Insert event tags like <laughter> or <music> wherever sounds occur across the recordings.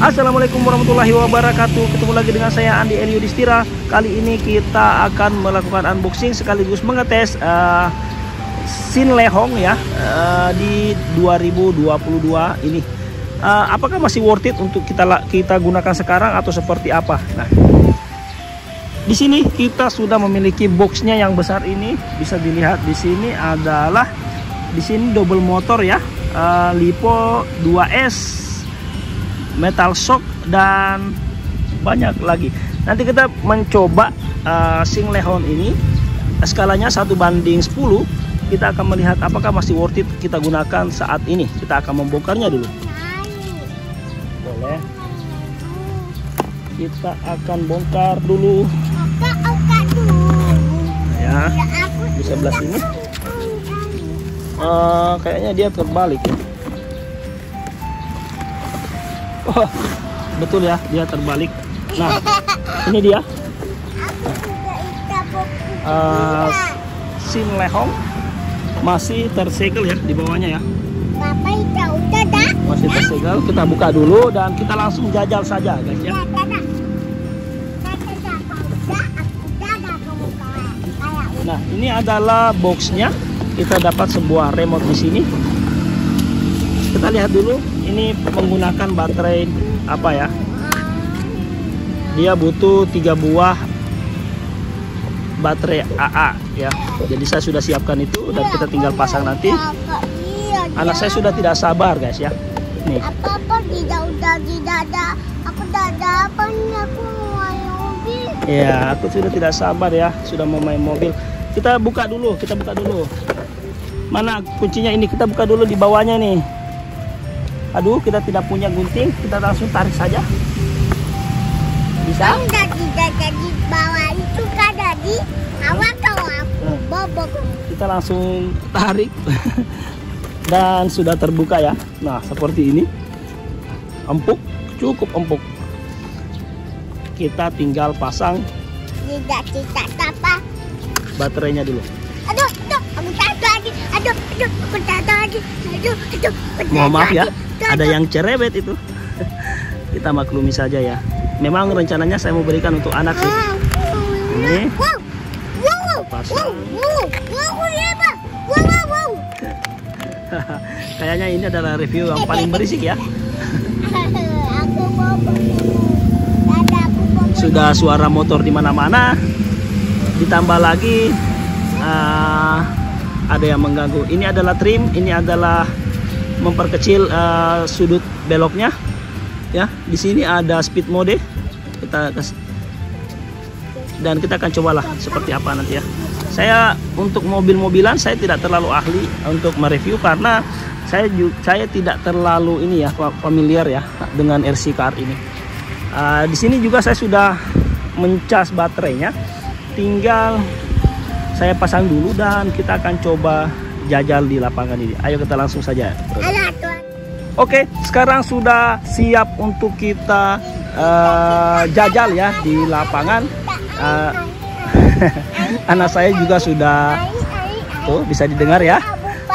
Assalamualaikum warahmatullahi wabarakatuh. Ketemu lagi dengan saya Andi Elio Distira. Kali ini kita akan melakukan unboxing sekaligus mengetes uh, Sin Lehong ya uh, di 2022 ini. Uh, Apakah masih worth it untuk kita kita gunakan sekarang atau seperti apa? Nah di sini kita sudah memiliki boxnya yang besar ini. Bisa dilihat di sini adalah di sini double motor ya uh, Lipo 2S metal shock dan banyak lagi. Nanti kita mencoba uh, Sing Lehon ini. Skalanya satu banding 10 kita akan melihat apakah masih worth it kita gunakan saat ini. Kita akan membongkarnya dulu. Boleh. Kita akan bongkar dulu. Ya di sebelah sini. Uh, kayaknya dia terbalik ya oh, betul ya dia terbalik. Nah ini dia. Uh, sim lehong masih tersegel ya di bawahnya ya. Masih tersegel. Kita buka dulu dan kita langsung jajal saja guys ya. Nah ini adalah boxnya. Kita dapat sebuah remote di sini. Kita lihat dulu ini menggunakan baterai apa ya? Dia butuh tiga buah baterai AA ya. Jadi saya sudah siapkan itu dan kita tinggal pasang nanti. Anak saya sudah tidak sabar guys ya. Nih. Tidak udah tidak ada aku apa nih? Aku mau main mobil. Ya aku sudah tidak sabar ya. Sudah mau main mobil. Kita buka dulu kita buka dulu. Mana kuncinya ini? Kita buka dulu di bawahnya nih aduh kita tidak punya gunting kita langsung tarik saja. Bisa? Tidak tidak jadi bawah itu kan jadi awak kalau aku hmm. bobok. Kita langsung tarik. <laughs> Dan sudah terbuka ya. Nah seperti ini. Empuk cukup empuk. Kita tinggal pasang tidak tidak apa. baterainya dulu. Aduh aduh aku jatuh lagi. Aduh aduh lagi. Aduh aduh mohon maaf ya ada yang cerewet itu. <laughs> Kita maklumi saja ya. Memang rencananya saya mau berikan untuk anak sih. Ini. kayaknya ini adalah review yang paling berisik ya. <laughs> Sudah suara motor di mana-mana. Ditambah lagi uh, ada yang mengganggu. Ini adalah trim ini adalah memperkecil uh, sudut beloknya. Ya di sini ada speed mode. Kita dan kita akan cobalah seperti apa nanti ya. Saya untuk mobil-mobilan saya tidak terlalu ahli untuk mereview karena saya saya tidak terlalu ini ya familiar ya dengan RC car ini. Uh, di sini juga saya sudah mencas baterainya. Tinggal saya pasang dulu dan kita akan coba jajal di lapangan ini. Ayo kita langsung saja. Oke, sekarang sudah siap untuk kita uh, jajal ya di lapangan. Uh, <laughs> anak saya juga sudah tuh bisa didengar ya.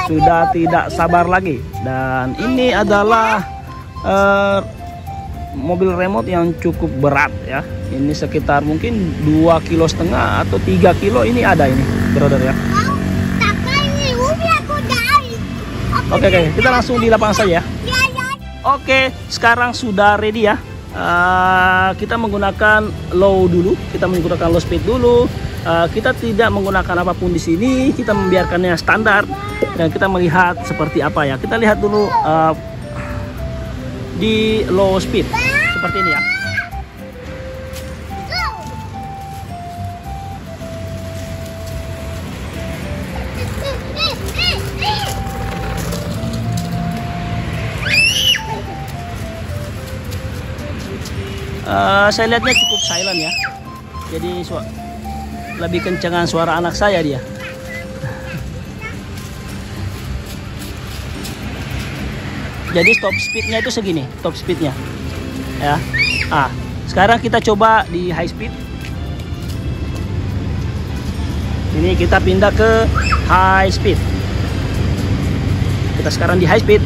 Sudah tidak sabar lagi dan ini adalah uh, mobil remote yang cukup berat ya. Ini sekitar mungkin dua kilo setengah atau tiga kilo ini ada ini, brother ya. Oke, oke, kita langsung di lapangan saja ya. Oke, sekarang sudah ready ya. Uh, kita menggunakan low dulu, kita menggunakan low speed dulu. Uh, kita tidak menggunakan apa pun di sini, kita membiarkannya standar dan kita melihat seperti apa ya. Kita lihat dulu uh, di low speed. Seperti ini ya. uh, saya lihatnya cukup silent ya. Jadi lebih kencengan suara anak saya dia jadi top speednya itu segini top speednya. Ya. Ah sekarang kita coba di high speed. Ini kita pindah ke high speed. Kita sekarang di high speed.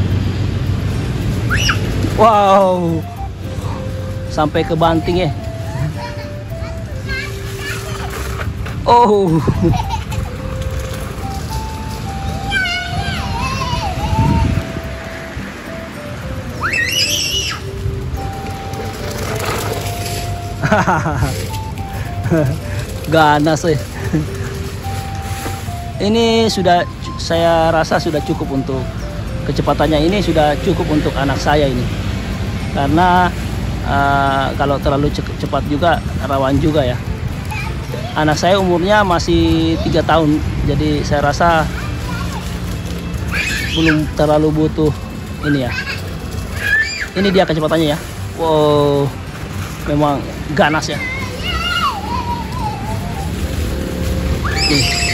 Wow. Sampai ke banting ya. Oh <laughs> ganas eh ini sudah saya rasa sudah cukup untuk kecepatannya ini sudah cukup untuk anak saya ini. Karena uh, kalau terlalu cepat juga rawan juga ya. Anak saya umurnya masih tiga tahun jadi saya rasa belum terlalu butuh ini ya. Ini dia kecepatannya ya. Wow memang ganas ya. Nih.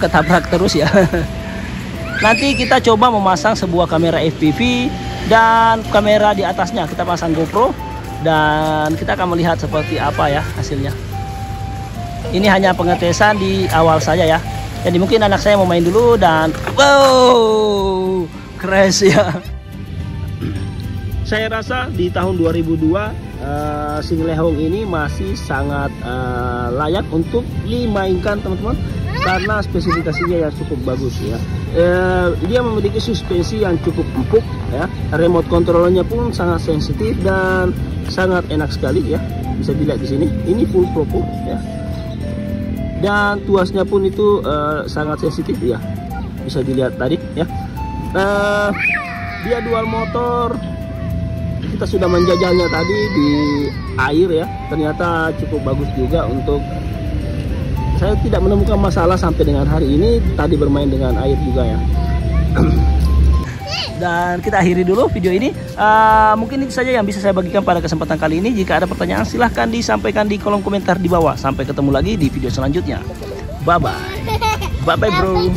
ketabrak terus ya. <laughs> Nanti kita coba memasang sebuah kamera FPV dan kamera di atasnya. Kita pasang GoPro dan kita akan melihat seperti apa ya hasilnya. Ini hanya pengetesan di awal saja ya jadi mungkin anak saya mau main dulu dan wow crash ya saya rasa di tahun 2002 uh, Sing Lehong ini masih sangat uh, layak untuk dimainkan teman-teman karena spesifikasinya yang cukup bagus ya. Uh, dia memiliki suspensi yang cukup empuk ya. Remote controllernya pun sangat sensitif dan sangat enak sekali ya. Bisa dilihat di sini. Ini full propo ya. Dan tuasnya pun itu uh, sangat sensitif ya. Bisa dilihat tadi ya. Uh, dia dual motor kita sudah menjajahnya tadi di air ya ternyata cukup bagus juga untuk saya tidak menemukan masalah sampai dengan hari ini tadi bermain dengan air juga ya <clears throat> dan kita akhiri dulu video ini. Uh, mungkin itu saja yang bisa saya bagikan pada kesempatan kali ini. Jika ada pertanyaan silahkan disampaikan di kolom komentar di bawah. Sampai ketemu lagi di video selanjutnya. Bye bye bye bye bro